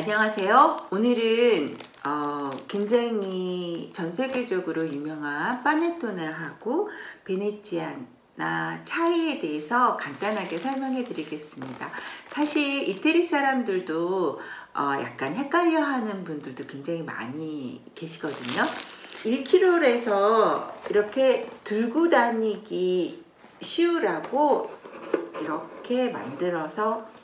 안녕하세요. 오늘은 어, 굉장히 전 세계적으로 유명한 파네토네하고 베네치아나 차이에 대해서 간단하게 설명해 드리겠습니다. 사실 이태리 사람들도 어, 약간 헷갈려 하는 분들도 굉장히 많이 계시거든요. 1kg에서 이렇게 들고 다니기 쉬우라고 이렇게 만들어서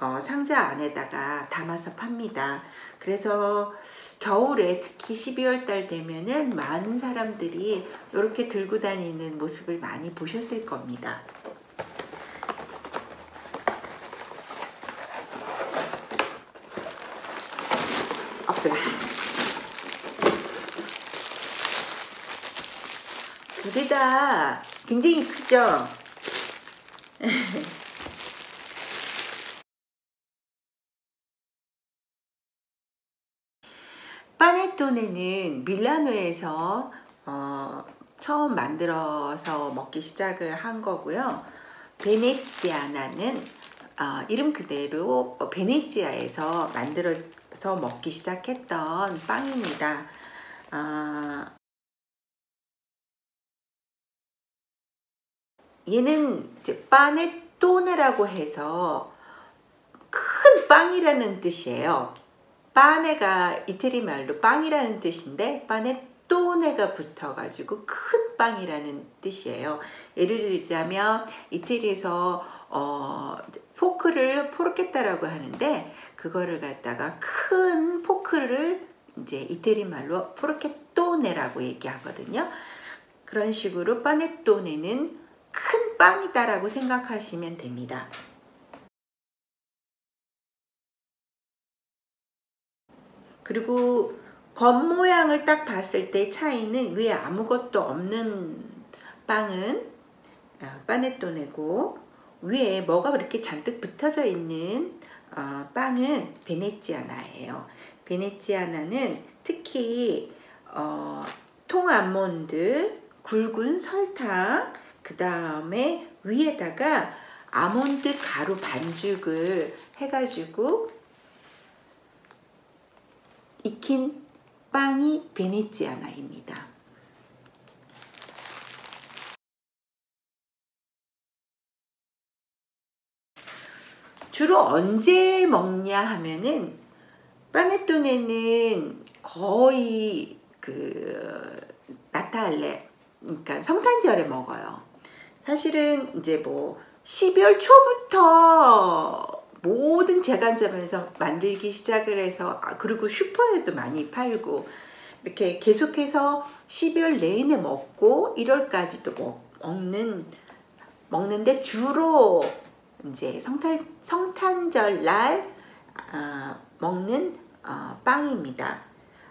어, 상자 안에다가 담아서 팝니다. 그래서 겨울에 특히 12월 달 되면은 많은 사람들이 이렇게 들고 다니는 모습을 많이 보셨을 겁니다. 업라. 두개다 굉장히 크죠? 파네토네는 밀라노에서 어, 처음 만들어서 먹기 시작을 한 거고요. 베네치아나는 어, 이름 그대로 베네치아에서 만들어서 먹기 시작했던 빵입니다. 어, 얘는 이제 파네토네라고 해서 큰 빵이라는 뜻이에요. 빠네가 이태리 말로 빵이라는 뜻인데 빠네 또네가 붙어가지고 큰 빵이라는 뜻이에요. 예를 들자면 이태리에서 어, 포크를 포르케타라고 하는데 그거를 갖다가 큰 포크를 이제 이태리 말로 포르케토네라고 얘기하거든요. 그런 식으로 빠네토네는 큰 빵이다라고 생각하시면 됩니다. 그리고 겉모양을 딱 봤을 때 차이는 위에 아무것도 없는 빵은 파네토네고 위에 뭐가 그렇게 잔뜩 붙어져 있는 어, 빵은 베네치아나예요. 베네치아나는 특히 어, 통아몬드, 굵은 설탕, 그 다음에 위에다가 아몬드 가루 반죽을 해가지고 익힌 빵이 베네치아나입니다. 주로 언제 먹냐 하면은 파네토네는 거의 그 나탈레 그러니까 성탄절에 먹어요. 사실은 이제 뭐 12월 초부터 모든 제간점에서 만들기 시작을 해서 아, 그리고 슈퍼에도 많이 팔고 이렇게 계속해서 12월 내내 먹고 1월까지도 먹, 먹는 먹는데 주로 이제 성탄 성탄절 날 어, 먹는 어, 빵입니다.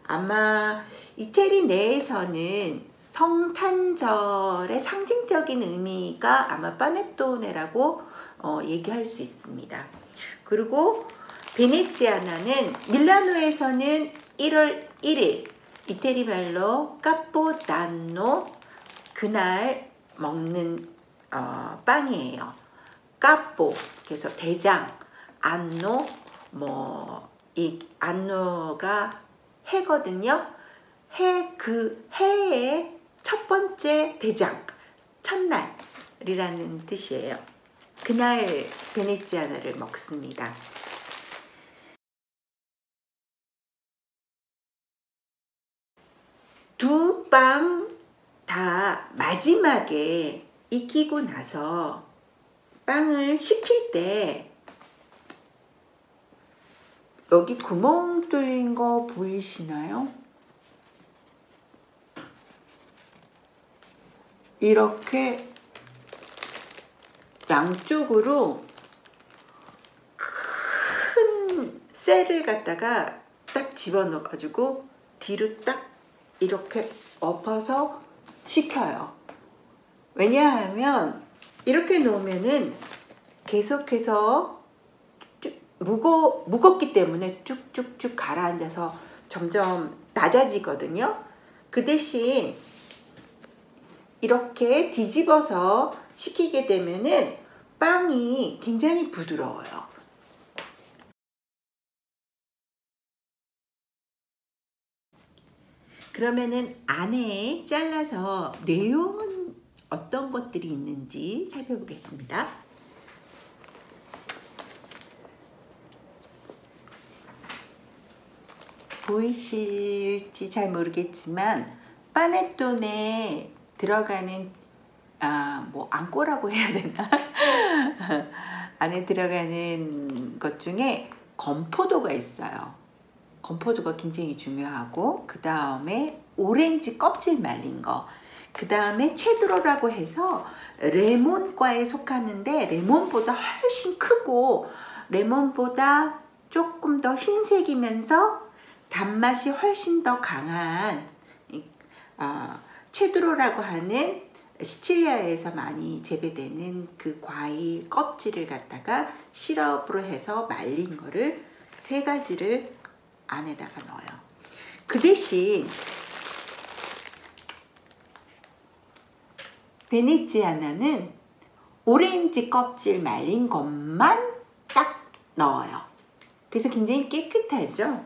아마 이태리 내에서는 성탄절의 상징적인 의미가 아마 파네토네라고 어, 얘기할 수 있습니다. 그리고 베네치아나는 밀라노에서는 1월 1일 이태리 말로 까포단노 그날 먹는 어, 빵이에요. 까포 그래서 대장 안노 뭐 이 안노가 해거든요. 해 그 해의 첫 번째 대장 첫날이라는 뜻이에요. 그날 베네치아나를 먹습니다. 두 빵 다 마지막에 익히고 나서 빵을 식힐 때 여기 구멍 뚫린 거 보이시나요? 이렇게 양쪽으로 큰 셀을 갖다가 딱 집어넣어 가지고 뒤로 딱 이렇게 엎어서 식혀요. 왜냐하면 이렇게 놓으면은 계속해서 무거, 무겁기 때문에 쭉쭉쭉 가라앉아서 점점 낮아지거든요. 그 대신 이렇게 뒤집어서 식히게 되면은 빵이 굉장히 부드러워요. 그러면은 안에 잘라서 내용은 어떤 것들이 있는지 살펴보겠습니다. 보이실지 잘 모르겠지만 파네톤에 들어가는 아 뭐 안꼬라고 해야 되나 안에 들어가는 것 중에 건포도가 있어요. 건포도가 굉장히 중요하고 그 다음에 오렌지 껍질 말린 거. 그 다음에 체드로라고 해서 레몬과에 속하는데 레몬보다 훨씬 크고 레몬보다 조금 더 흰색이면서 단맛이 훨씬 더 강한 어, 체드로라고 하는 시칠리아에서 많이 재배되는 그 과일 껍질을 갖다가 시럽으로 해서 말린 거를 세 가지를 안에다가 넣어요. 그 대신 베네치아나는 오렌지 껍질 말린 것만 딱 넣어요. 그래서 굉장히 깨끗하죠.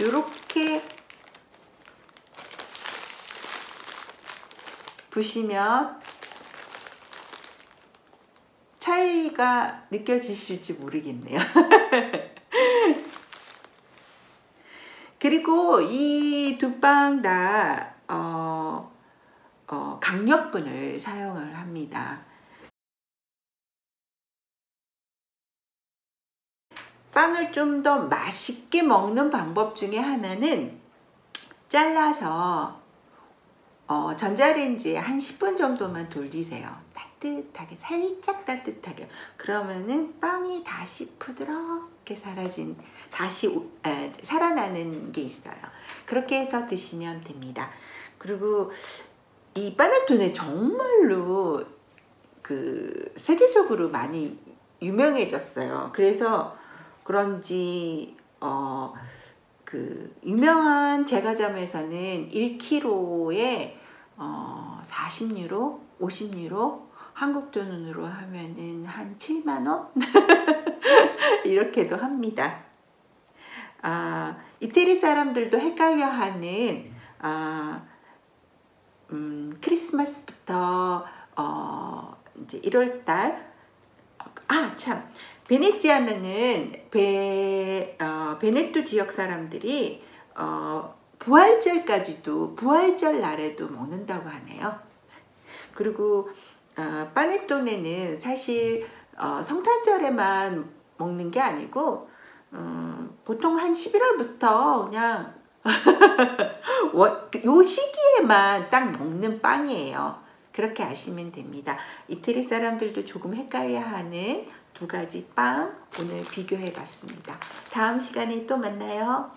이렇게 보시면 차이가 느껴지실지 모르겠네요. 그리고 이두빵다 어, 어, 강력분을 사용을 합니다. 빵을 좀 더 맛있게 먹는 방법 중에 하나는 잘라서 어, 전자레인지에 한 10분 정도만 돌리세요. 따뜻하게 살짝 따뜻하게 그러면은 빵이 다시 부드럽게 사라진 다시 에, 살아나는 게 있어요. 그렇게 해서 드시면 됩니다. 그리고 이 파네토네 정말로 그 세계적으로 많이 유명해졌어요. 그래서 그런지 어, 그 유명한 제과점에서는 1kg에 어, 40유로, 50유로, 한국 돈으로 하면은 한 7만 원 이렇게도 합니다. 아, 이태리 사람들도 헷갈려하는 아, 음, 크리스마스부터 어, 이제 1월달 아참 베네치아는 베, 어, 베네토 지역 사람들이 어, 부활절까지도 부활절 날에도 먹는다고 하네요. 그리고 어, 파네토네는 사실 어, 성탄절에만 먹는 게 아니고 어, 보통 한 11월부터 그냥 요 시기에만 딱 먹는 빵이에요. 그렇게 아시면 됩니다. 이태리 사람들도 조금 헷갈려하는 두 가지 빵 오늘 비교해 봤습니다. 다음 시간에 또 만나요.